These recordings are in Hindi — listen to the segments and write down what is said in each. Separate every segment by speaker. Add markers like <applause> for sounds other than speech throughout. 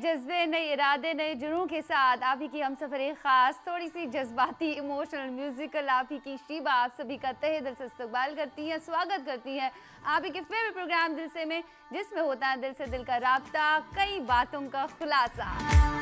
Speaker 1: जज्बे, नए इरादे, नए जुनू के साथ आप ही की हम सफ़र एक ख़ास थोड़ी सी जज्बाती इमोशनल म्यूजिकल आप ही की शीबा आप सभी का तहे दिल से इस्तकबाल करती है, स्वागत करती है। आप ही के फेवरेट प्रोग्राम दिल से में, जिसमें होता है दिल से दिल का रबता, कई बातों का खुलासा।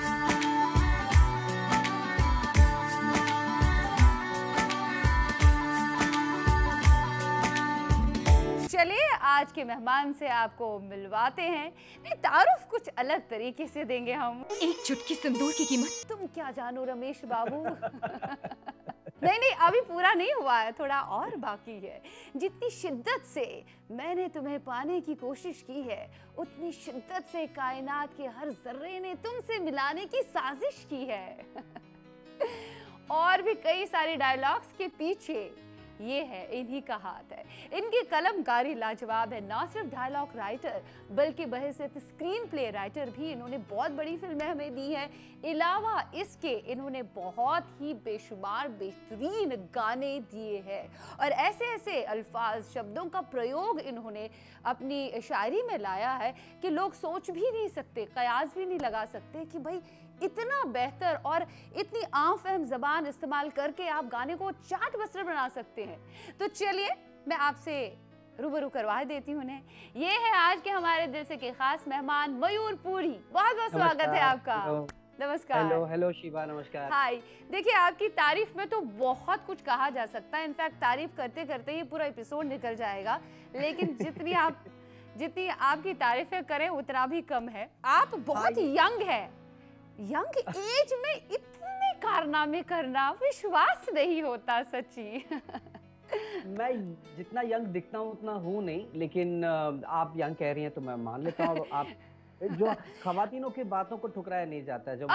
Speaker 1: चलिए आज के मेहमान से आपको मिलवाते हैं। नहीं तारुफ कुछ अलग तरीके से देंगे हम।
Speaker 2: एक चुटकी सिंदूर की कीमत।
Speaker 1: तुम क्या जानो रमेश बाबू? <laughs> नहीं नहीं अभी पूरा नहीं हुआ है थोड़ा और बाकी है। जितनी शिद्दत से मैंने तुम्हें पाने की कोशिश की है उतनी शिद्दत से कायनात के हर जर्रे ने तुमसे मिलाने की साजिश की है। <laughs> और भी कई सारे डायलॉग्स के पीछे ये है इन्हीं का हाथ है। इनकी कलमकारी लाजवाब है। ना सिर्फ़ डायलॉग राइटर बल्कि बहसियत स्क्रीन प्ले राइटर भी इन्होंने बहुत बड़ी फ़िल्में हमें दी हैं। अलावा इसके इन्होंने बहुत ही बेशुमार, बेहतरीन गाने दिए हैं। और ऐसे ऐसे अल्फाज, शब्दों का प्रयोग इन्होंने अपनी शायरी में लाया है कि लोग सोच भी नहीं सकते, कयास भी नहीं लगा सकते कि भाई इतना बेहतर और इतनी आम फहम जबान इस्तेमाल करके आप गाने को चाट बसर बना सकते हैं। तो चलिए मैं आपसे रूबरू करवा देती हूँ उन्हें। ये है आज के हमारे दिल से के खास मेहमान मयूर पूरी। बहुत बहुत स्वागत है आपका। नमस्कार।
Speaker 3: हेलो हेलो शिवा नमस्कार।
Speaker 1: हाय। देखिए आपकी तारीफ़ में तो बहुत कुछ कहा जा सकता है। इनफैक्ट तारीफ़ करते करते ही पूरा एपिसोड निकल जाएगा। लेकिन जितनी आप जितनी आपकी तारीफें करें उतना भी कम है। आप बहुत यंग है। यंग एज में इतने कारनामे करना विश्वास नहीं होता सच्ची।
Speaker 3: मैं जितना यंग दिखता हूँ उतना हूँ नहीं लेकिन आप यंग कह रही हैं तो मैं मान लेता हूँ आप जो खवातीनों की बातों को ठुकराया नहीं जाता जब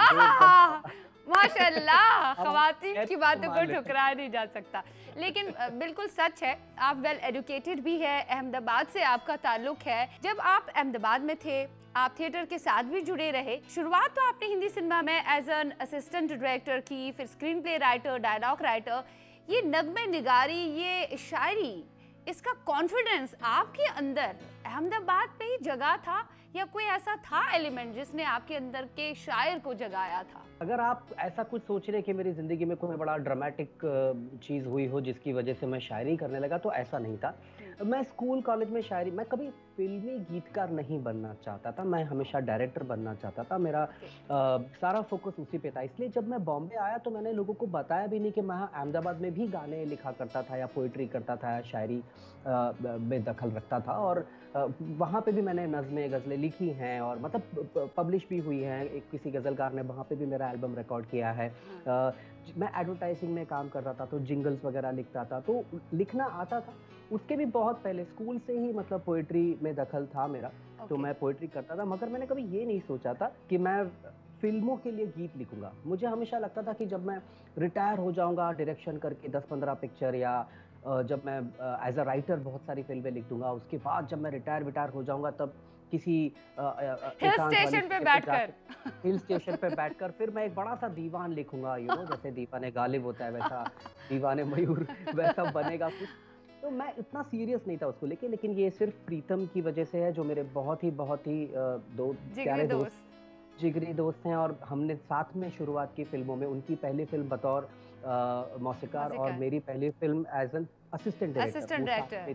Speaker 1: माशाल्लाह <laughs> खवातीन की बातों को ठुकराया नहीं जा सकता। लेकिन बिल्कुल सच है आप वेल एजुकेटेड भी है अहमदाबाद से आपका ताल्लुक है। जब आप अहमदाबाद में थे आप थिएटर के साथ भी जुड़े रहे शुरुआत तो आपने हिंदी सिनेमा में एज एन असिस्टेंट डायरेक्टर की फिर screenplay writer dialogue writer ये नगमे निगारी, ये शायरी, इसका कॉन्फिडेंस आपके अंदर अहमदाबाद पे ही जगा था या कोई ऐसा था एलिमेंट जिसने आपके अंदर के शायर को जगाया था?
Speaker 3: अगर आप ऐसा कुछ सोच रहे कि मेरी ज़िंदगी में कोई बड़ा ड्रामेटिक चीज़ हुई हो जिसकी वजह से मैं शायरी करने लगा तो ऐसा नहीं था। मैं स्कूल कॉलेज में शायरी मैं कभी फिल्मी गीतकार नहीं बनना चाहता था। मैं हमेशा डायरेक्टर बनना चाहता था। मेरा आ, सारा फोकस उसी पे था। इसलिए जब मैं बॉम्बे आया तो मैंने लोगों को बताया भी नहीं कि मैं अहमदाबाद में भी गाने लिखा करता था या पोइट्री करता था या शायरी में दखल रखता था। और वहाँ पे भी मैंने नज़में गज़लें लिखी हैं और मतलब पब्लिश भी हुई हैं। एक किसी गज़लकार ने वहाँ पे भी मेरा एल्बम रिकॉर्ड किया है। आ, मैं एडवर्टाइजिंग में काम कर रहा था तो जिंगल्स वगैरह लिखता था। तो लिखना आता था। उसके भी बहुत पहले स्कूल से ही मतलब पोइट्री में दखल था मेरा okay. तो मैं पोइट्री करता था मगर मैंने कभी ये नहीं सोचा था कि मैं फ़िल्मों के लिए गीत लिखूँगा। मुझे हमेशा लगता था कि जब मैं रिटायर हो जाऊँगा डायरेक्शन करके 10-15 पिक्चर या जब मैं एज अ राइटर बहुत सारी फ़िल्में लिख दूँगा उसके बाद जब मैं रिटायर विटायर हो जाऊँगा तब किसी
Speaker 1: हिल स्टेशन पे बैठकर।
Speaker 3: हिल स्टेशन पे बैठकर फिर मैं एक बड़ा सा दीवान लिखूँगा यू नो जैसे दीवाने गालिब होता है वैसा दीवाने मयूर वैसा बनेगा कुछ। तो मैं इतना सीरियस नहीं था उसको लेके लेकिन ये सिर्फ़ प्रीतम की वजह से है जो मेरे बहुत ही बहुत ही दो प्यारे दोस्त जिगरी दोस्त हैं और हमने साथ में शुरुआत की फ़िल्मों में। उनकी पहली फ़िल्म बतौर मौसीकार और मेरी पहली film as an assistant director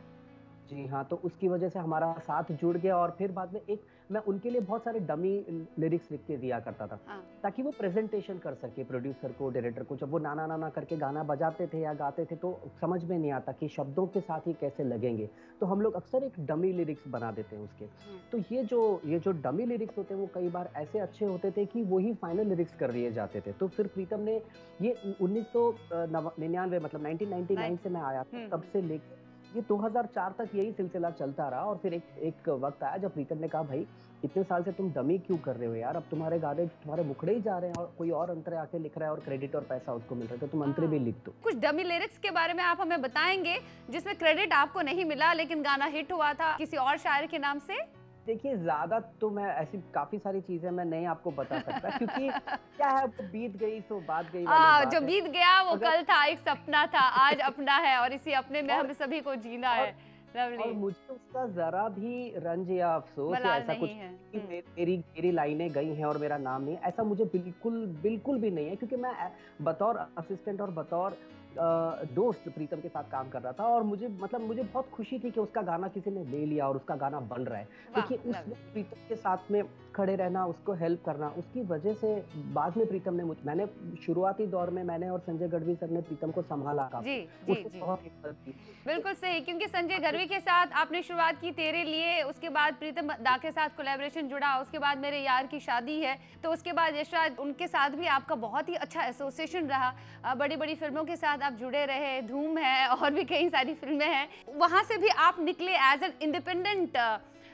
Speaker 3: जी हाँ तो उसकी वजह से हमारा साथ जुड़ गया और फिर बाद में एक मैं उनके लिए बहुत सारे डमी लिरिक्स लिख के दिया करता था हाँ। ताकि वो प्रेजेंटेशन कर सके प्रोड्यूसर को डायरेक्टर को जब वो नाना नाना करके गाना बजाते थे या गाते थे तो समझ में नहीं आता कि शब्दों के साथ ही कैसे लगेंगे तो हम लोग अक्सर एक डमी लिरिक्स बना देते हैं उसके हाँ। तो ये जो ये जो डमी लिरिक्स होते हैं वो कई बार ऐसे अच्छे होते थे कि वही फाइनल लिरिक्स कर दिए जाते थे तो फिर प्रीतम ने ये उन्नीस सौ निन्यानवे मतलब नाइनटीन से मैं आया हम्म। तब से लेकर ये 2004 तक यही सिलसिला चलता रहा और फिर एक एक वक्त आया जब प्रीतम ने कहा भाई इतने साल से तुम डमी क्यों कर रहे हो यार? अब तुम्हारे गाने तुम्हारे मुखड़े ही जा रहे हैं और कोई और अंतरे आके लिख रहा है और क्रेडिट और पैसा उसको मिल रहा है तो तुम अंतरे भी हाँ। लिख दो।
Speaker 1: कुछ डमी लिरिक्स के बारे में आप हमें बताएँगे जिसमें क्रेडिट आपको नहीं मिला लेकिन गाना हिट हुआ था किसी और शायर के नाम से?
Speaker 3: देखिए ज़्यादा तो मैं ऐसी काफ़ी सारी चीज़ें मैं नहीं आपको बता सकता क्योंकि क्या है वो बीत गई सो बात गई
Speaker 1: आ, बात जो बीत गया वो अगर... कल था एक सपना था आज अपना है और इसी अपने में हम सभी को जीना है।
Speaker 3: और मुझे उसका जरा भी रंज या अफसोस या ऐसा कुछ
Speaker 1: है।
Speaker 3: कि
Speaker 1: हम्म,
Speaker 3: मे- मेरी मेरी लाइनें गई हैं और मेरा नाम नहीं ऐसा मुझे बिल्कुल बिल्कुल भी नहीं है क्योंकि मैं बतौर असिस्टेंट और बतौर दोस्त प्रीतम के साथ काम कर रहा था और मुझे मतलब मुझे बहुत खुशी थी कि उसका गाना किसी ने ले लिया और उसका गाना बन रहा है। देखिए उस प्रीतम के साथ में खड़े रहना उसको हेल्प करना उसकी वजह से बाद में प्रीतम ने मुझ मैंने शुरुआती दौर में मैंने और संजय गढ़वी सर ने प्रीतम को संभाला काफ़ी।
Speaker 1: जी जी जी।
Speaker 3: बहुत मदद की।
Speaker 1: बिल्कुल सही क्योंकि संजय गरवी के साथ आपने शुरुआत की तेरे लिए उसके बाद प्रीतम दा के साथ कोलैबोरेशन जुड़ा उसके बाद मेरे यार की शादी है तो उसके बाद यशराज उनके साथ भी आपका बहुत ही अच्छा एसोसिएशन रहा। बड़ी बड़ी फ़िल्मों के साथ आप जुड़े रहे धूम है और भी कई सारी फ़िल्में हैं वहाँ से भी आप निकले एज एन इंडिपेंडेंट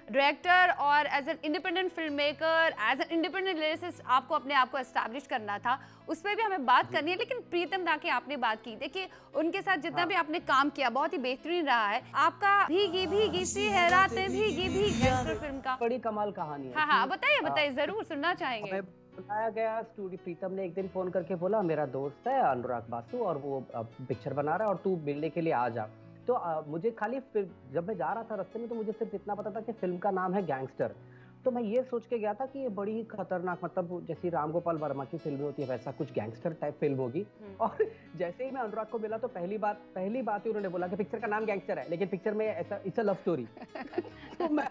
Speaker 1: डायरेक्टर और as an independent film maker as an independent lyricist आपको अपने आप को एस्टैब्लिश करना था। उस पर भी हमें बात करनी है लेकिन प्रीतम दा की आपने बात की। देखिए उनके साथ जितना
Speaker 3: हाँ।
Speaker 1: भी आपने काम किया बहुत ही बेहतरीन रहा है। आपका भीगी भीगी सी है रातें भीगी भीगी फ़िल्म का।
Speaker 3: बड़ी कमाल कहानी है।
Speaker 1: हाँ हाँ बताइए बताइए ज़रूर सुनना चाहेंगे।
Speaker 3: बुलाया गया। स्टूडियो प्रीतम ने एक दिन फ़ोन करके बोला मेरा दोस्त है अनुराग बासु और वो पिक्चर बना रहा है और तू मिलने के लिए आ जा। तो आ, मुझे खाली जब मैं जा रहा था रास्ते में तो मुझे सिर्फ़ इतना पता था कि फ़िल्म का नाम है गैंगस्टर। तो मैं ये सोच के गया था कि ये बड़ी ही खतरनाक मतलब जैसी राम गोपाल वर्मा की फ़िल्म होती है वैसा कुछ गैंगस्टर टाइप फ़िल्म होगी।
Speaker 1: हम्म।
Speaker 3: और जैसे ही मैं अनुराग को मिला तो पहली बात पहली बात ही उन्होंने बोला कि पिक्चर का नाम गैंगस्टर है लेकिन पिक्चर में ऐसा इट्स अ लव स्टोरी तो मैं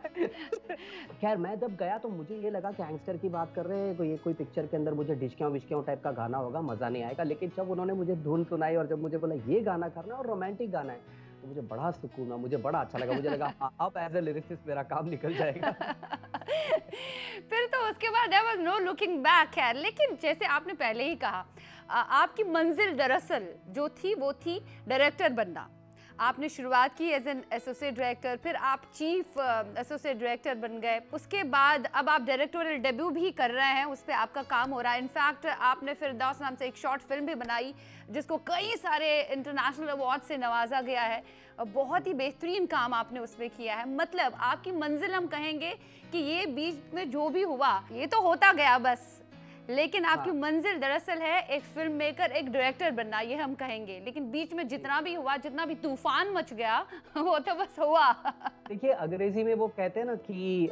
Speaker 3: खैर मैं जब गया तो मुझे ये लगा गैंगस्टर की बात कर रहे हैं कोई ये कोई पिक्चर के अंदर मुझे डिस्क्यों विस्क्यों टाइप का गाना होगा मज़ा नहीं आएगा। लेकिन जब उन्होंने मुझे धुन सुनाई और जब मुझे बोला ये गाना करना और रोमांटिक गाना है। तो मुझे बड़ा सुकून हुआ मुझे बड़ा अच्छा लगा मुझे लगा हाँ, अब एज ए लिरिसिस्ट मेरा काम निकल जाएगा. <laughs>
Speaker 1: फिर तो उसके बाद there was no looking back खैर लेकिन जैसे आपने पहले ही कहा आपकी मंजिल दरअसल जो थी वो थी डायरेक्टर बनना। आपने शुरुआत की एज एन एसोसिएट डायरेक्टर फिर आप चीफ एसोसिएट डायरेक्टर बन गए। उसके बाद अब आप डायरेक्टोरियल डेब्यू भी कर रहे हैं, उस पर आपका काम हो रहा है। इनफैक्ट आपने फिर दास नाम से एक शॉर्ट फ़िल्म भी बनाई, जिसको कई सारे इंटरनेशनल अवार्ड से नवाजा गया है। बहुत ही बेहतरीन काम आपने उसमें किया है। मतलब आपकी मंजिल हम कहेंगे कि ये बीच में जो भी हुआ, ये तो होता गया बस। लेकिन आपकी
Speaker 3: हाँ।
Speaker 1: मंजिल दरअसल है एक फ़िल्म मेकर एक डायरेक्टर बनना ये हम कहेंगे। लेकिन बीच में जितना भी हुआ जितना भी तूफ़ान मच गया <laughs> वो तो बस हुआ।
Speaker 3: देखिए अंग्रेज़ी में वो कहते हैं ना कि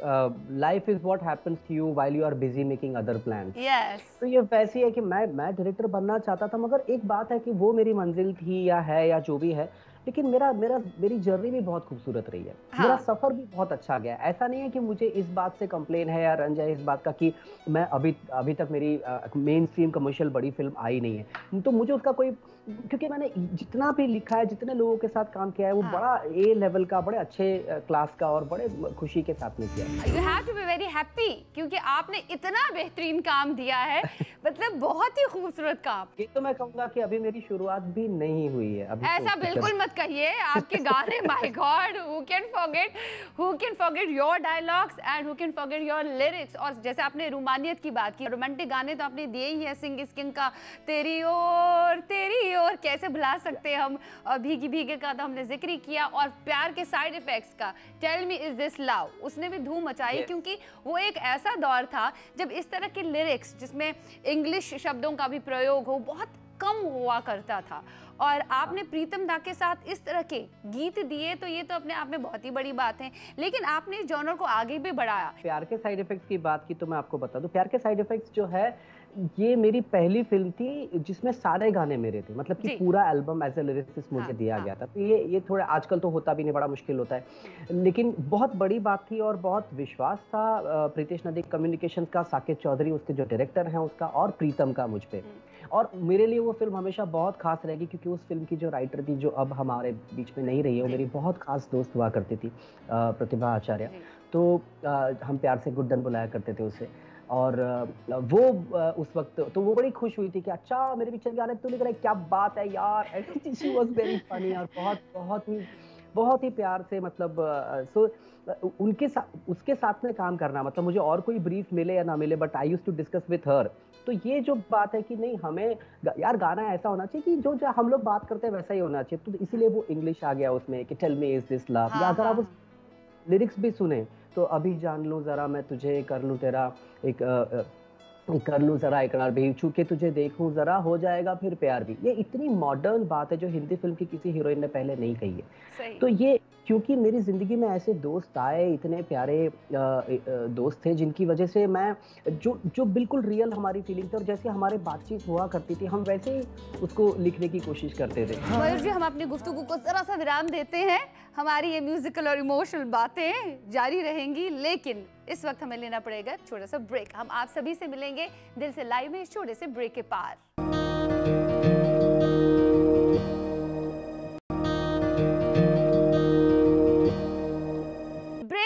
Speaker 3: life is what happens to you while you are busy making other plans
Speaker 1: yes
Speaker 3: तो ये वैसी है कि मैं मैं डायरेक्टर बनना चाहता था मगर एक बात है कि वो मेरी मंजिल थी या है या जो भी है लेकिन मेरा मेरा मेरी जर्नी भी बहुत खूबसूरत रही है।
Speaker 1: हाँ।
Speaker 3: मेरा सफ़र भी बहुत अच्छा गया ऐसा नहीं है कि मुझे इस बात से कंप्लेन है या रंज है इस बात का कि मैं अभी अभी तक मेरी मेन स्ट्रीम कमर्शियल बड़ी फ़िल्म आई नहीं है। तो मुझे उसका कोई क्योंकि मैंने जितना भी लिखा है जितने लोगों के साथ काम किया है वो
Speaker 1: हाँ।
Speaker 3: बड़ा ए लेवल का बड़े अच्छे क्लास का और बड़े खुशी के साथ में किया है।
Speaker 1: You have to be very happy क्योंकि आपने इतना बेहतरीन काम दिया है <laughs> मतलब बहुत ही खूबसूरत काम
Speaker 3: ये तो मैं कहूँगा कि अभी मेरी शुरुआत भी नहीं हुई है अभी तो
Speaker 1: ऐसा
Speaker 3: picture-
Speaker 1: बिल्कुल मत कहिए आपके गाने my god who can forget who can forget your dialogues and who can forget your lyrics और जैसे आपने रोमानियत की बात की रोमांटिक गाने तो आपने दिए ही है सिंग किंग का तेरी ओर तेरी ओर कैसे भुला सकते हैं हम? भीगी भीगे का तो हमने ज़िक्र ही किया और प्यार के साइड इफेक्ट्स का। Tell me is this love उसने भी धूम मचाई
Speaker 3: Yes.
Speaker 1: क्योंकि वो एक ऐसा दौर था जब इस तरह के लिरिक्स जिसमें इंग्लिश शब्दों का भी प्रयोग हो बहुत कम हुआ करता था। और आपने प्रीतम दा के साथ इस तरह के गीत दिए तो ये तो अपने आप में बहुत ही बड़ी बात है। लेकिन आपने इस जॉनर को आगे भी बढ़ाया।
Speaker 3: प्यार के साइड इफेक्ट्स की बात की तो मैं आपको बता दूँ प्यार के साइड इफेक्ट्स जो है ये मेरी पहली फ़िल्म थी जिसमें सारे गाने मेरे थे। मतलब कि पूरा एल्बम एज ए लिरिसिस्ट मुझे
Speaker 1: हाँ,
Speaker 3: दिया
Speaker 1: हाँ।
Speaker 3: गया था। तो ये ये थोड़ा आजकल तो होता भी नहीं बड़ा मुश्किल होता है। लेकिन बहुत बड़ी बात थी और बहुत विश्वास था प्रीतेश नदी कम्युनिकेशन का साकेत चौधरी उसके जो डायरेक्टर हैं उसका और प्रीतम का मुझ पे। और मेरे लिए वो फ़िल्म हमेशा बहुत खास रहेगी क्योंकि उस फ़िल्म की जो राइटर थी जो अब हमारे बीच में नहीं रही है वो मेरी बहुत खास दोस्त हुआ करती थी प्रतिभा आचार्य। तो हम प्यार से गुड्डन बुलाया करते थे उसे। और वो उस वक्त तो वो बड़ी खुश हुई थी कि अच्छा मेरे पिक्चर के गाने तू लिख रहा है क्या बात है यार शी वाज वेरी फनी और बहुत बहुत ही बहुत ही प्यार से मतलब सो उनके साथ उसके साथ में काम करना मतलब मुझे और कोई ब्रीफ मिले या ना मिले but I used to discuss with her तो ये जो बात है कि नहीं हमें यार गाना ऐसा होना चाहिए कि जो जो हम लोग बात करते हैं वैसा ही होना चाहिए। तो इसीलिए वो इंग्लिश आ गया उसमें कि tell me is this love या
Speaker 1: हाँ,
Speaker 3: अगर आप
Speaker 1: हाँ,
Speaker 3: उस लिरिक्स भी सुने तो अभी जान लूँ जरा मैं तुझे कर लूँ तेरा एक कर लूँ जरा इकरार भी छूके तुझे देखूँ जरा हो जाएगा फिर प्यार भी। ये इतनी मॉडर्न बात है जो हिंदी फ़िल्म की किसी हीरोइन ने पहले नहीं कही है। तो ये क्योंकि मेरी ज़िंदगी में ऐसे दोस्त आए इतने प्यारे दोस्त थे जिनकी वजह से मैं जो जो बिल्कुल रियल हमारी फीलिंग थी और जैसे हमारे बातचीत हुआ करती थी हम वैसे ही उसको लिखने की कोशिश करते थे।
Speaker 1: मयूर जी हम अपनी गुफ्तगू को जरा सा विराम देते हैं। हमारी ये म्यूजिकल और इमोशनल बातें जारी रहेंगी लेकिन इस वक्त हमें लेना पड़ेगा छोटा सा ब्रेक हम आप सभी से मिलेंगे दिल से लाइव में इस छोटे से ब्रेक के पार।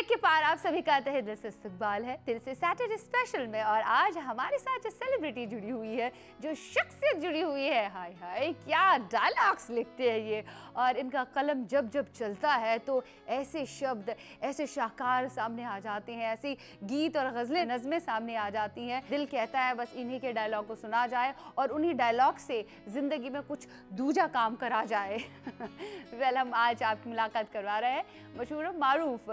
Speaker 1: के पार आप सभी का तहे दिल से इस्तकबाल है। दिल से सैटरडे स्पेशल में और आज हमारे साथ जो सेलिब्रिटी जुड़ी हुई है, जो शख्सियत जुड़ी हुई है, हाय हाय, क्या डायलॉग्स लिखते हैं ये। और इनका कलम जब जब चलता है तो ऐसे शब्द, ऐसे शाहकार सामने आ जाते हैं, ऐसे गीत और गज़लें नज़में सामने आ जाती हैं। दिल कहता है, बस इन्हीं के डायलॉग को सुना जाए और उन्हीं डायलॉग से ज़िंदगी में कुछ दूजा काम करा जाए। <laughs> वेल हम आज आपकी मुलाकात करवा रहे हैं मशहूर मारूफ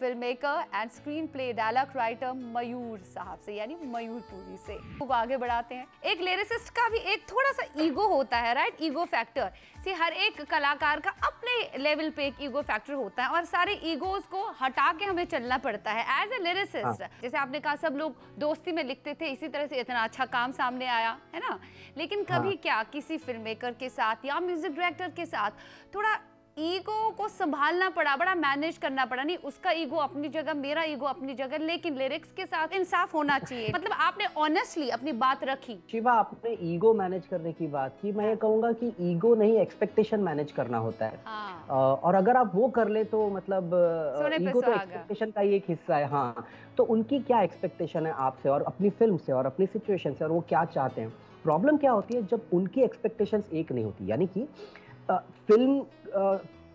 Speaker 1: film maker and screenplay dialogue writer Mayur साहब से यानी मयूर पुरी से। को आगे बढ़ाते हैं। एक लिरिसिस्ट का भी एक थोड़ा सा ईगो होता है राइट ईगो फैक्टर से हर एक कलाकार का अपने लेवल पे एक ईगो फैक्टर होता है और सारे ईगोज को हटा के हमें चलना पड़ता है। एज ए लिरिसिस्ट जैसे आपने कहा सब लोग दोस्ती में लिखते थे इसी तरह से इतना अच्छा काम सामने आया है ना? लेकिन कभी
Speaker 3: हाँ।
Speaker 1: क्या किसी फ़िल्म मेकर के साथ या म्यूज़िक डायरेक्टर के साथ थोड़ा ईगो को संभालना पड़ा बड़ा मैनेज करना पड़ा। नहीं उसका ईगो अपनी जगह मेरा ईगो अपनी जगह लेकिन लिरिक्स के साथ इंसाफ होना चाहिए। मतलब आपने ऑनेस्टली अपनी बात रखी।
Speaker 3: शिवा आपने ईगो मैनेज करने की बात की। मैं ये कहूँगा कि ईगो नहीं एक्सपेक्टेशन मैनेज करना होता है।
Speaker 1: हाँ।
Speaker 3: और अगर आप वो कर ले तो मतलब ईगो तो एक्सपेक्टेशन का ही एक हिस्सा है हाँ। तो उनकी क्या एक्सपेक्टेशन है आपसे और अपनी फ़िल्म से और अपनी सिचुएशन से और वो क्या चाहते हैं? प्रॉब्लम क्या होती है जब उनकी एक्सपेक्टेशंस एक नहीं होती? यानी कि फ़िल्म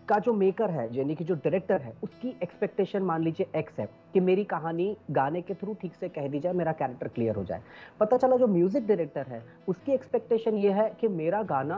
Speaker 3: का जो मेकर है, यानी कि जो डायरेक्टर है, उसकी एक्सपेक्टेशन मान लीजिए एक्स है कि मेरी कहानी गाने के थ्रू ठीक से कह दी जाए, मेरा कैरेक्टर क्लियर हो जाए। पता चला जो म्यूज़िक डायरेक्टर है, उसकी एक्सपेक्टेशन ये है कि मेरा गाना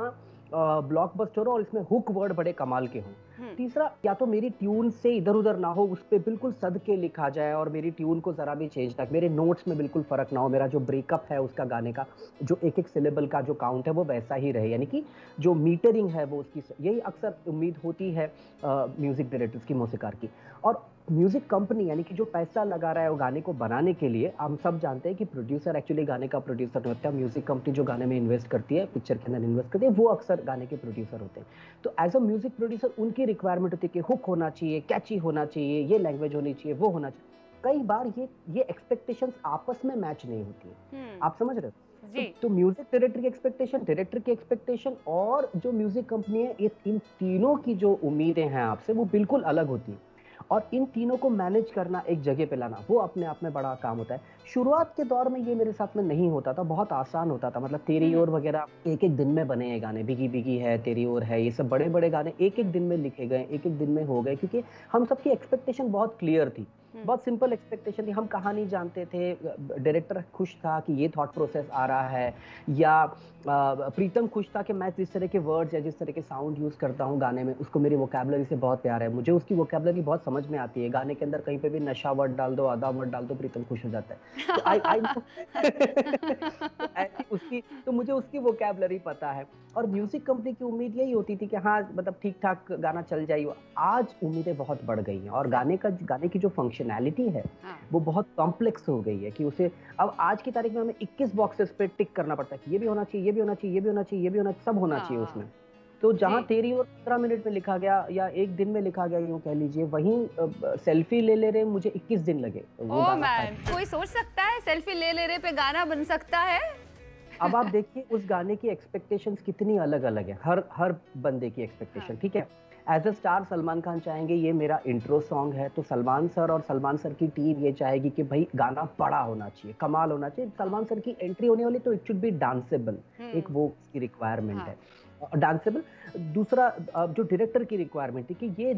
Speaker 3: ब्लॉकबस्टर हो और इसमें हुक वर्ड बड़े कमाल के हों।
Speaker 1: हम्म,
Speaker 3: तीसरा या तो मेरी ट्यून से इधर उधर ना हो उस पर बिल्कुल सद के लिखा जाए और मेरी ट्यून को जरा भी चेंज ना मेरे नोट्स में बिल्कुल फ़र्क ना हो मेरा जो ब्रेकअप है उसका गाने का जो एक एक सिलेबल का जो काउंट है वो वैसा ही रहे। यानी कि जो मीटरिंग है वो उसकी यही अक्सर उम्मीद होती है म्यूज़िक डायरेक्टर्स की मौसीकार की। और म्यूज़िक कंपनी यानी कि जो पैसा लगा रहा है वो गाने को बनाने के लिए हम सब जानते हैं कि प्रोड्यूसर एक्चुअली गाने का प्रोड्यूसर नहीं होता। म्यूज़िक कंपनी जो गाने में इन्वेस्ट करती है पिक्चर के अंदर इन्वेस्ट करती है वो अक्सर गाने के प्रोड्यूसर होते हैं। तो एज अ म्यूज़िक प्रोड्यूसर उनकी रिक्वायरमेंट होती है कि हुक होना चाहिए कैची होना चाहिए ये लैंग्वेज होनी चाहिए वो होना चाहिए। कई बार ये ये एक्सपेक्टेशंस आपस में मैच नहीं होती है।
Speaker 1: हम्म,
Speaker 3: आप समझ रहे हो?
Speaker 1: जी।
Speaker 3: तो म्यूज़िक डायरेक्टर की एक्सपेक्टेशन डायरेक्टर की एक्सपेक्टेशन और जो म्यूज़िक कंपनी है ये इन तीनों की जो उम्मीदें हैं आपसे वो बिल्कुल अलग होती है। और इन तीनों को मैनेज करना एक जगह पे लाना वो अपने आप में बड़ा काम होता है शुरुआत के दौर में ये मेरे साथ में नहीं होता था बहुत आसान होता था मतलब तेरी
Speaker 1: हम्म।
Speaker 3: ओर वगैरह एक एक दिन में बने हैं गाने बिगी बिगी है तेरी ओर है ये सब बड़े बड़े गाने एक एक दिन में लिखे गए एक एक दिन में हो गए क्योंकि हम सबकी एक्सपेक्टेशन बहुत क्लियर थी। बहुत सिंपल एक्सपेक्टेशन थी। हम कहानी जानते थे। डायरेक्टर खुश था कि ये थॉट प्रोसेस आ रहा है। या प्रीतम खुश था कि मैं जिस तरह के वर्ड्स या जिस तरह के साउंड यूज़ करता हूँ गाने में, उसको मेरी वोकेबलरी से बहुत प्यार है। मुझे उसकी वोकेबलरी बहुत समझ में आती है। गाने के अंदर कहीं पे भी नशा वर्ड डाल दो आधा वर्ड डाल दो, प्रीतम खुश हो जाता है। तो <laughs> उसकी तो मुझे उसकी वोकेबलरी पता है। और म्यूज़िक कंपनी की उम्मीद यही होती थी कि हाँ मतलब ठीक ठाक गाना चल जाए आज उम्मीदें बहुत बढ़ गई हैं। और गाने का, गाने की जो फंक्शनैलिटी है
Speaker 1: हाँ,
Speaker 3: वो बहुत कॉम्प्लेक्स हो गई है कि उसे अब आज की तारीख में हमें 21 बॉक्सेस पे टिक करना पड़ता है कि ये भी होना चाहिए ये भी होना चाहिए ये भी होना चाहिए ये भी होना सब होना चाहिए
Speaker 1: हाँ।
Speaker 3: उसमें। तो जहाँ तेरी और पंद्रह मिनट में लिखा गया या एक दिन में लिखा गया यूँ कह लीजिए वहीं सेल्फी ले ले रहे मुझे 21 दिन लगे वो
Speaker 1: ओ मैन कोई सोच सकता है सेल्फी ले ले रहे पे गाना बन सकता है?
Speaker 3: अब आप <laughs> देखिए उस गाने की एक्सपेक्टेशंस कितनी अलग अलग है हर हर बंदे की एक्सपेक्टेशन
Speaker 1: हाँ।
Speaker 3: ठीक है as a star Salman Khan चाहेंगे ये मेरा इंट्रो सॉन्ग है तो सलमान सर और सलमान सर की टीम ये चाहेगी कि भाई गाना बड़ा होना चाहिए कमाल होना चाहिए सलमान सर की एंट्री होने वाली तो it should be danceable
Speaker 1: hmm,
Speaker 3: एक वो की रिक्वायरमेंट
Speaker 1: हाँ।
Speaker 3: है डांसेबल दूसरा जो डायरेक्टर की रिक्वायरमेंट थी कि ये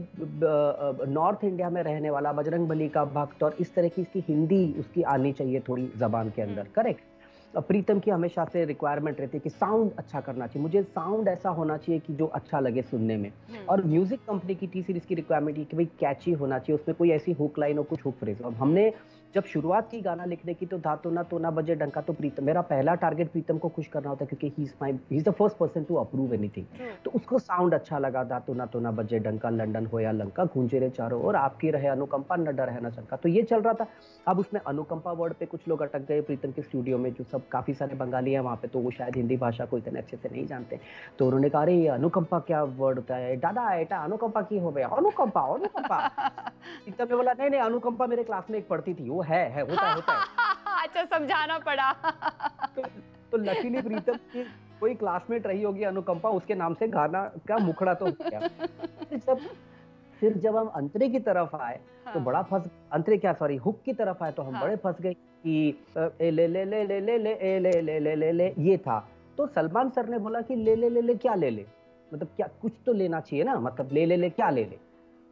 Speaker 3: नॉर्थ इंडिया में रहने वाला बजरंग बली का भक्त और इस तरह की इसकी हिंदी उसकी आनी चाहिए थोड़ी जबान के अंदर
Speaker 1: हम्म।
Speaker 3: करेक्ट प्रीतम की हमेशा से रिक्वायरमेंट रहती है कि साउंड अच्छा करना चाहिए। मुझे साउंड ऐसा होना चाहिए कि जो अच्छा लगे सुनने में।
Speaker 1: हम्म,
Speaker 3: और म्यूज़िक कंपनी की टी सीरीज़ की रिक्वायरमेंट ये कि भाई कैची होना चाहिए उसमें कोई ऐसी हुक लाइन और कुछ हुक फ्रेज अब हमने जब शुरुआत की गाना लिखने की तो धातु ना तो ना बजे डंका तो प्रीतम। मेरा पहला टारगेट प्रीतम को खुश करना होता है क्योंकि he is my he is the first person to approve anything तो उसको साउंड अच्छा लगा धातु ना तो ना बजे डंका लंदन हो या लंका गूंजे रे चारों और आपकी रहे अनुकंपा न डर है ना शंका तो ये चल रहा था। अब उसमें अनुकंपा वर्ड पे कुछ लोग अटक गए प्रीतम के स्टूडियो में जो सब काफ़ी सारे बंगाली हैं वहाँ पे तो वो शायद हिंदी भाषा को इतने अच्छे से नहीं जानते। तो उन्होंने कहा अरे अनुकंपा क्या वर्ड होता है? दादा एटा अनुकंपा की हो गया अनुकंपा अनुकंपा। <laughs> प्रीतम ने बोला नहीं नहीं अनुकंपा मेरे क्लास में एक पढ़ती थी वो है है होता है होता है
Speaker 1: अच्छा समझाना पड़ा
Speaker 3: तो, तो लकीली प्रीतम की कोई क्लासमेट रही होगी अनुकंपा उसके नाम से गाना का मुखड़ा तो हो गया जब फिर जब हम अंतरे की तरफ़ आए तो
Speaker 1: हाँ,
Speaker 3: बड़ा फंस अंतरे क्या सॉरी हुक की तरफ़ आए तो हम
Speaker 1: हाँ।
Speaker 3: बड़े फंस गए कि ए ले ले ले ले ले ले ए ले ले ले ले ले ये था तो सलमान सर ने बोला कि ले ले ले ले क्या ले ले मतलब क्या कुछ तो लेना चाहिए ना मतलब ले ले ले क्या ले ले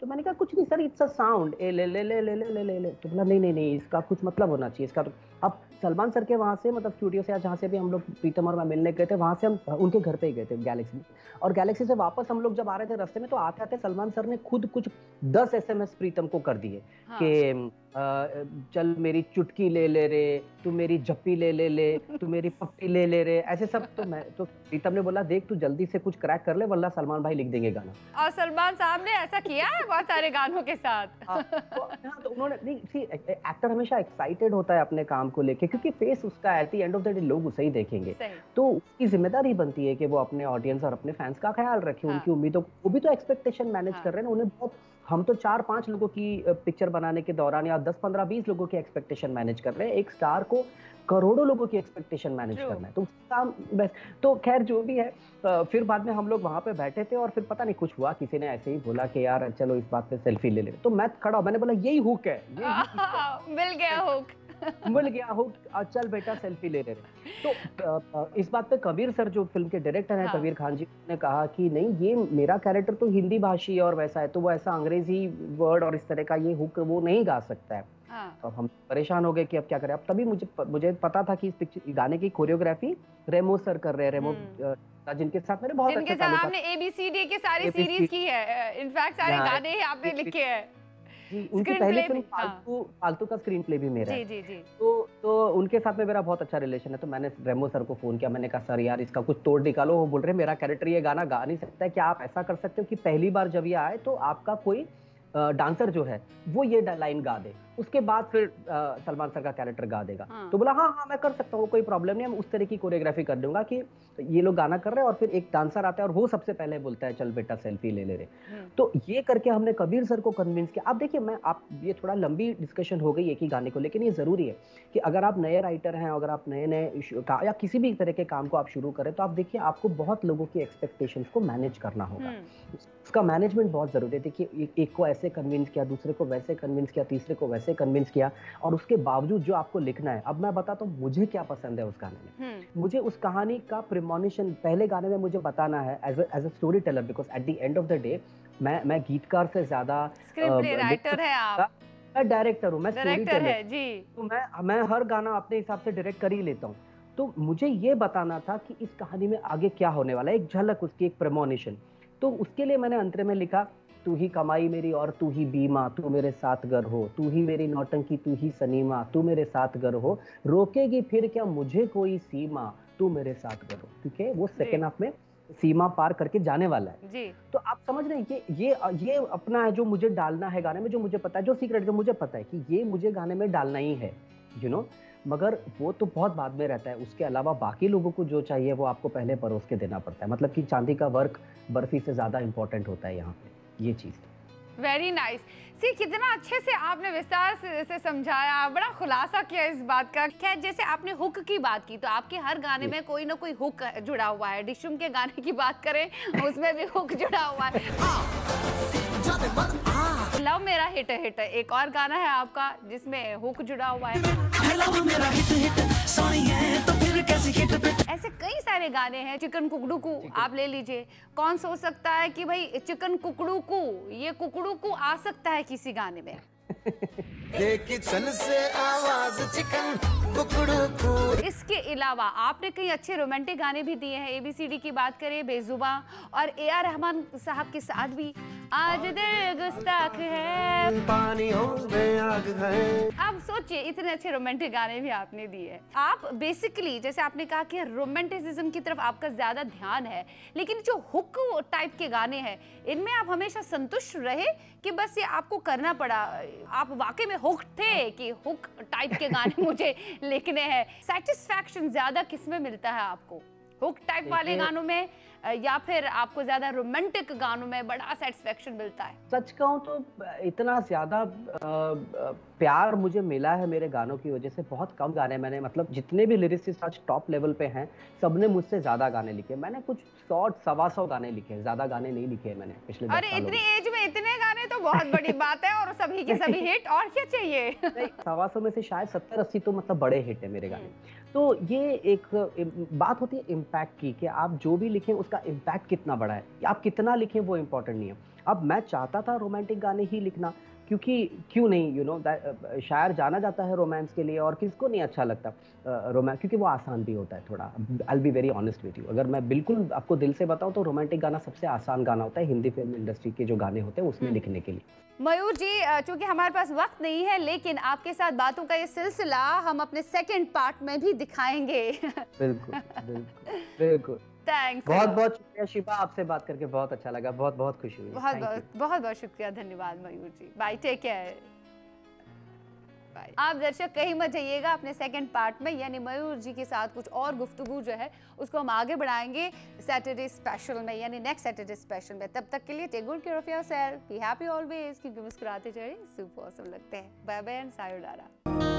Speaker 3: तो मैंने कहा कुछ नहीं सर इट्स अ साउंड ए ले ले ले ले ले ले ले ले। तो बोला नहीं नहीं नहीं इसका कुछ मतलब होना चाहिए इसका तो अब सलमान सर के वहाँ से मतलब स्टूडियो से या जहाँ से भी हम लोग प्रीतम और मैं मिलने गए थे वहाँ से हम उनके घर पे ही गए थे गैलेक्सी में। और गैलेक्सी से वापस हम लोग जब आ रहे थे रस्ते में तो आते आते सलमान सर ने खुद कुछ दस एसएमएस प्रीतम को कर दिए
Speaker 1: हाँ,
Speaker 3: कि चल मेरी चुटकी ले ले रे तू मेरी जप्पी ले ले ले तू मेरी पप्पी ले ले रे ऐसे सब तो मैं तो प्रीतम ने बोला देख तू जल्दी से कुछ क्रैक कर ले वरना सलमान भाई लिख देंगे गाना
Speaker 1: और सलमान साहब ने ऐसा किया है बहुत सारे गानों के साथ
Speaker 3: हाँ, तो तो उन्होंने नहीं सी एक्टर हमेशा एक्साइटेड होता है अपने काम को लेके क्योंकि फेस उसका at the end of the day लोग उसे ही देखेंगे तो उसकी ज़िम्मेदारी बनती है कि वो अपने ऑडियंस और अपने फैंस का ख्याल रखे
Speaker 1: हाँ।
Speaker 3: उनकी उम्मीदों वो भी तो एक्सपेक्टेशन मैनेज
Speaker 1: हाँ।
Speaker 3: कर रहे हैं उन्हें बहुत हम तो चार पाँच लोगों की पिक्चर बनाने के दौरान या दस पंद्रह बीस लोगों की एक्सपेक्टेशन मैनेज कर रहे हैं। एक स्टार को करोड़ों लोगों की एक्सपेक्टेशन मैनेज करना है। तो काम बस तो खैर जो भी है फिर बाद में हम लोग वहाँ पे बैठे थे और फिर पता नहीं कुछ हुआ। किसी ने ऐसे ही बोला कि यार चलो इस बात पे सेल्फी ले ले तो मैं खड़ा मैंने बोला यही हुक है। है। <laughs>
Speaker 1: मिल गया हुक
Speaker 3: मिल गया हो चल बेटा सेल्फी ले ले। रहे तो इस बात पे कबीर सर जो फ़िल्म के डायरेक्टर हैं
Speaker 1: हाँ।
Speaker 3: कबीर खान जी ने कहा कि नहीं ये मेरा कैरेक्टर तो हिंदी भाषी और वैसा है तो वो ऐसा अंग्रेज़ी वर्ड और इस तरह का ये हुक वो नहीं गा सकता है।
Speaker 1: हाँ।
Speaker 3: तो हम परेशान हो गए कि अब क्या करें। अब तभी मुझे मुझे पता था कि इस पिक्चर गाने की कोरियोग्राफी रेमो सर कर रहे हैं रेमो
Speaker 1: हम्म।
Speaker 3: जिनके साथ मेरे बहुत
Speaker 1: जिनके
Speaker 3: अच्छा
Speaker 1: साथ आपने एबीसीडी के सारी सीरीज़ की है इनफैक्ट सारे
Speaker 3: हाँ,
Speaker 1: गाने आपने लिखे हैं।
Speaker 3: जी उनकी पहली फ़िल्म
Speaker 1: हाँ।
Speaker 3: फालतू फालतू का स्क्रीन प्ले भी मेरा
Speaker 1: जी जी जी।
Speaker 3: तो तो उनके साथ में मेरा बहुत अच्छा रिलेशन है तो मैंने रेमो सर को फ़ोन किया मैंने कहा सर यार इसका कुछ तोड़ निकालो। वो बोल रहे मेरा कैरेक्टर ये गाना गा नहीं सकता है क्या आप ऐसा कर सकते हो कि पहली बार जब ये आए तो आपका कोई डांसर जो है वो ये लाइन गा दे। उसके बाद फिर सलमान सर का कैरेक्टर गा देगा।
Speaker 1: हाँ।
Speaker 3: तो बोला हाँ हाँ मैं कर सकता हूँ कोई प्रॉब्लम नहीं हम उस तरह की कोरियोग्राफी कर दूँगा कि ये लोग गाना कर रहे हैं और फिर एक डांसर आता है और वो सबसे पहले बोलता है चल बेटा सेल्फी ले ले रहे
Speaker 1: हम्म,
Speaker 3: तो ये करके हमने कबीर सर को कन्विंस किया। अब देखिए मैं आप ये थोड़ा लंबी डिस्कशन हो गई एक ही गाने को लेकिन ये ज़रूरी है कि अगर आप नए राइटर हैं अगर आप नए नए या किसी भी तरह के काम को आप शुरू करें तो आप देखिए आपको बहुत लोगों की एक्सपेक्टेशन को मैनेज करना होगा।
Speaker 1: हम्म,
Speaker 3: उसका मैनेजमेंट बहुत ज़रूरी है। देखिए एक, एक को ऐसे कन्विंस किया दूसरे को वैसे कन्विंस किया तीसरे को वैसे कन्विंस किया और उसके बावजूद जो आपको लिखना है। अब मैं बताता हूँ मुझे क्या पसंद है उस गाने में।
Speaker 1: हम्म,
Speaker 3: मुझे उस कहानी का प्रिमोनिशन पहले गाने में मुझे बताना है as a story teller because at the end of the day मैं मैं गीतकार से ज़्यादा
Speaker 1: राइटर है आप।
Speaker 3: मैं डायरेक्टर हूँ मैं
Speaker 1: डायरेक्टर है जी।
Speaker 3: तो मैं मैं हर गाना अपने हिसाब से डायरेक्ट कर ही लेता हूँ। तो मुझे ये बताना था कि इस कहानी में आगे क्या होने वाला है। एक झलक उसकी एक प्रेमोनिशन तो उसके लिए मैंने अंतरे में लिखा तू ही कमाई मेरी और तू ही बीमा तू मेरे साथ गर हो तू ही मेरी नौटंकी तू ही सनीमा तू मेरे साथ गर हो। रोकेगी फिर क्या मुझे कोई सीमा? तू मेरे साथ गर हो। ठीक है? वो सेकेंड हाफ़ में सीमा पार करके जाने वाला है।
Speaker 1: जी।
Speaker 3: तो आप समझ रहे हैं ये ये ये अपना है जो मुझे डालना है गाने में जो मुझे पता है जो सीक्रेट जो मुझे पता है कि ये मुझे गाने में डालना ही है यू नो मगर वो तो बहुत बाद में रहता है। उसके अलावा बाकी लोगों को जो चाहिए वो आपको पहले परोस के देना पड़ता है। मतलब कि चांदी का वर्क बर्फ़ी से ज़्यादा इंपॉर्टेंट होता है यहाँ पे। ये चीज़
Speaker 1: वेरी नाइस सी कितना अच्छे से आपने विस्तार से, से समझाया बड़ा खुलासा किया इस बात का। खैर जैसे आपने हुक की बात की तो आपके हर गाने में कोई ना कोई हुक जुड़ा हुआ है। डिशुम के गाने की बात करें उसमें भी हुक जुड़ा हुआ है। <laughs> लव मेरा हिट हिट एक और गाना है आपका जिसमें हुक जुड़ा हुआ है। ऐसे कई सारे गाने हैं चिकन कुकड़ू कू आप ले लीजिए। कौन सोच सकता है कि भाई चिकन कुकड़ू कू ये कुकड़ू कू आ सकता है किसी गाने में?
Speaker 4: किचन से आवाज़ चिकन कुकड़ू कू
Speaker 1: इसके अलावा आपने कई अच्छे रोमांटिक गाने भी दिए हैं। एबीसीडी की बात करें बेजुबा और ए आर रहमान साहब के साथ भी। आज दिल गुस्ताख है।
Speaker 4: पानी हो में आग है।
Speaker 1: आप सोचिए इतने अच्छे रोमांटिक गाने भी आपने दिए। आप बेसिकली जैसे आपने कहा कि रोमांटिसिज्म की तरफ़ आपका ज़्यादा ध्यान है लेकिन जो हुक टाइप के गाने हैं इनमें आप हमेशा संतुष्ट रहे कि बस ये आपको करना पड़ा? आप वाकई में हुक थे कि हुक टाइप के गाने <laughs> मुझे लिखने हैं। सेटिस्फैक्शन ज़्यादा किसमें मिलता है आपको? हुक टाइप वाले गानों में या फिर आपको ज़्यादा रोमांटिक गानों में बड़ा सेटिस्फैक्शन मिलता है?
Speaker 3: सच कहूँ तो इतना ज़्यादा प्यार मुझे मिला है मेरे गानों की वजह से बहुत कम गाने मैंने मतलब जितने भी लिरिसिस्ट आज टॉप लेवल पे हैं सबने मुझसे ज़्यादा गाने लिखे। मैंने कुछ सौ सवा सौ गाने लिखे ज़्यादा गाने नहीं लिखे मैंने पिछले
Speaker 1: अरे इतनी एज में इतने गाने तो बहुत बड़ी <laughs> बात है और सभी के सभी हिट और क्या चाहिए?
Speaker 3: सवा सौ में से शायद सत्तर अस्सी तो मतलब बड़े हिट है मेरे गाने। तो ये एक बात होती है इम्पैक्ट की, कि आप जो भी लिखें, उसका इम्पैक्ट कितना बड़ा है। आप कितना लिखें, वो इम्पोर्टेंट नहीं है। अब मैं चाहता था रोमांटिक गाने ही लिखना। क्योंकि क्यों नहीं यू नो शायर जाना जाता है रोमांस के लिए और किसको नहीं अच्छा लगता रोमांस क्योंकि वो आसान भी होता है थोड़ा। I be very honest with you अगर मैं बिल्कुल आपको दिल से बताऊँ तो रोमांटिक गाना सबसे आसान गाना होता है हिंदी फ़िल्म इंडस्ट्री के जो गाने होते हैं उसमें लिखने के लिए।
Speaker 1: मयूर जी चूँकि हमारे पास वक्त नहीं है लेकिन आपके साथ बातों का ये सिलसिला हम अपने सेकंड पार्ट में भी दिखाएँगे।
Speaker 3: बिल्कुल बिल्कुल बिल्कुल।
Speaker 1: थैंक्स
Speaker 3: बहुत बहुत शुक्रिया शिबा आपसे बात करके बहुत अच्छा लगा बहुत बहुत खुशी हुई।
Speaker 1: बहुत बहुत बहुत बहुत शुक्रिया धन्यवाद Mayur ji. Bye take care आप दर्शक कहीं मत जाइएगा अपने सेकंड पार्ट में यानी मयूर जी के साथ कुछ और गुफ्तगू जो है उसको हम आगे बढ़ाएँगे सैटरडे स्पेशल में यानी नेक्स्ट सैटरडे स्पेशल में। तब तक के लिए take good care of yourself be happy always क्योंकि मुस्कुराते चढ़े सुपर ऑसम लगते हैं। Bye bye and sayonara